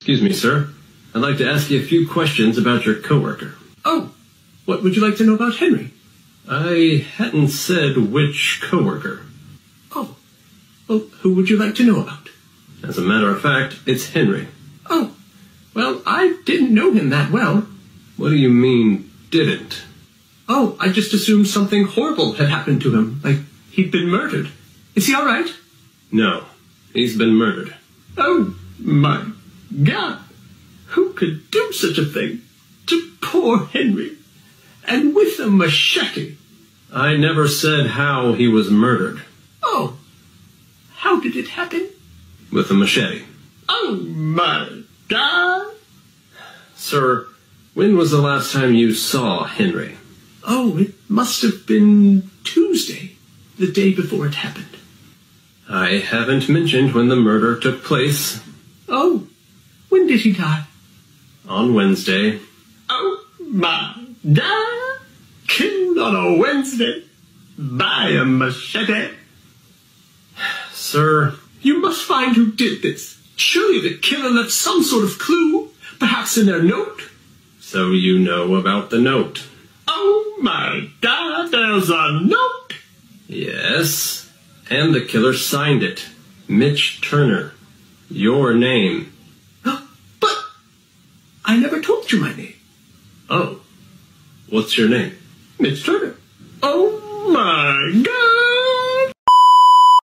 Excuse me, sir. I'd like to ask you a few questions about your coworker. Oh, what would you like to know about Henry? I hadn't said which coworker. Oh, well, who would you like to know about? As a matter of fact, it's Henry. Oh, well, I didn't know him that well. What do you mean, didn't? Oh, I just assumed something horrible had happened to him, like he'd been murdered. Is he all right? No, he's been murdered. Oh, my God. Who could do such a thing to poor Henry? And with a machete. I never said how he was murdered. Oh, how did it happen? With a machete. Oh, my God. Sir, when was the last time you saw Henry? Oh, it must have been Tuesday, the day before it happened. I haven't mentioned when the murder took place. Oh, when did he die? On Wednesday. Oh, my God. Killed on a Wednesday by a machete. Sir, You must find who did this. Surely the killer left some sort of clue, perhaps in their note. so you know about the note. Oh my God, there's a note. Yes. And the killer signed it. Mitch Turner. Your name. I never told you my name. Oh. What's your name? Mitch Turner. Oh my.